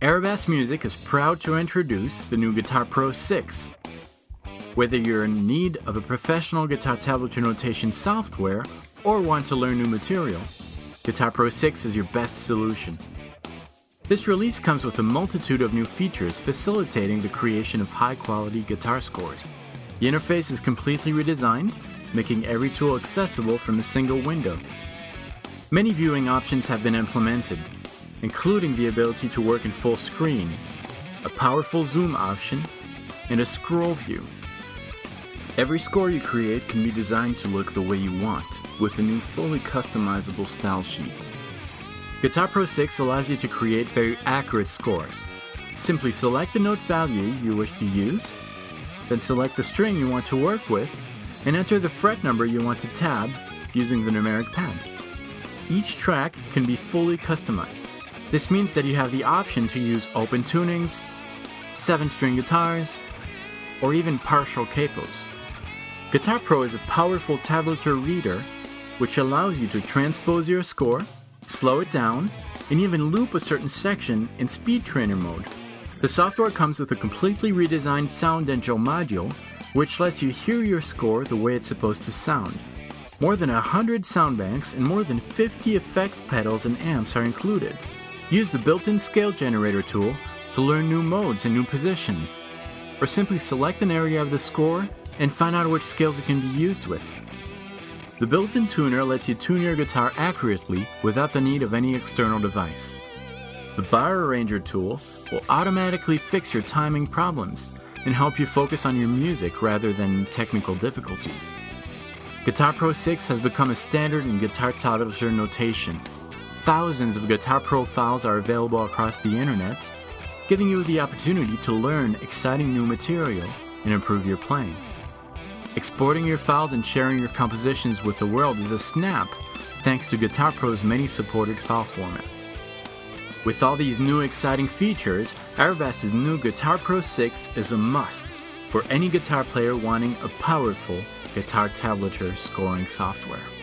Arobas Music is proud to introduce the new Guitar Pro 6. Whether you're in need of a professional guitar tablature notation software or want to learn new material, Guitar Pro 6 is your best solution. This release comes with a multitude of new features facilitating the creation of high quality guitar scores. The interface is completely redesigned, making every tool accessible from a single window. Many viewing options have been implemented, including the ability to work in full screen, a powerful zoom option, and a scroll view. Every score you create can be designed to look the way you want with the new fully customizable style sheet. Guitar Pro 6 allows you to create very accurate scores. Simply select the note value you wish to use, then select the string you want to work with, and enter the fret number you want to tab using the numeric pad. Each track can be fully customized. This means that you have the option to use open tunings, 7-string guitars, or even partial capos. Guitar Pro is a powerful tablature reader which allows you to transpose your score, slow it down, and even loop a certain section in speed trainer mode. The software comes with a completely redesigned Sound Engine module which lets you hear your score the way it's supposed to sound. More than 100 sound banks and more than 50 effects pedals and amps are included. Use the built-in scale generator tool to learn new modes and new positions, or simply select an area of the score and find out which scales it can be used with. The built-in tuner lets you tune your guitar accurately without the need of any external device. The bar arranger tool will automatically fix your timing problems and help you focus on your music rather than technical difficulties. Guitar Pro 6 has become a standard in guitar tablature notation, Thousands of Guitar Pro files are available across the internet, giving you the opportunity to learn exciting new material and improve your playing. Exporting your files and sharing your compositions with the world is a snap thanks to Guitar Pro's many supported file formats. With all these new exciting features, Arobas's new Guitar Pro 6 is a must for any guitar player wanting a powerful guitar tablature scoring software.